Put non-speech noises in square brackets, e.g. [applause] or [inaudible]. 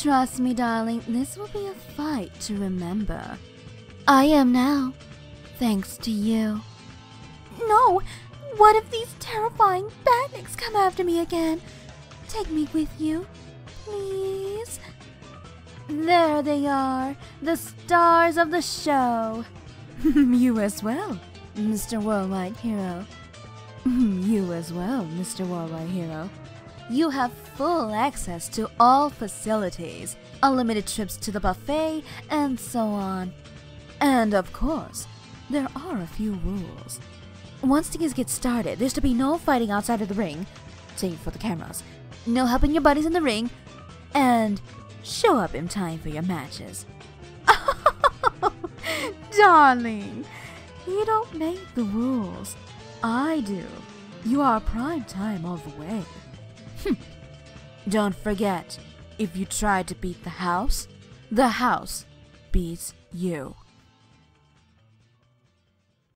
Trust me, darling, this will be a fight to remember. I am now, thanks to you. No! What if these terrifying badniks come after me again? Take me with you, please. There they are, the stars of the show. [laughs] you as well, Mr. Worldwide Hero. [laughs] you as well, Mr. Worldwide Hero. You have full access to all facilities, unlimited trips to the buffet, and so on. And of course, there are a few rules. Once things get started, there's to be no fighting outside of the ring, save for the cameras, no helping your buddies in the ring, and show up in time for your matches. [laughs] Darling, you don't make the rules. I do. You are prime time all the way. Don't forget, if you try to beat the house, the house beats you.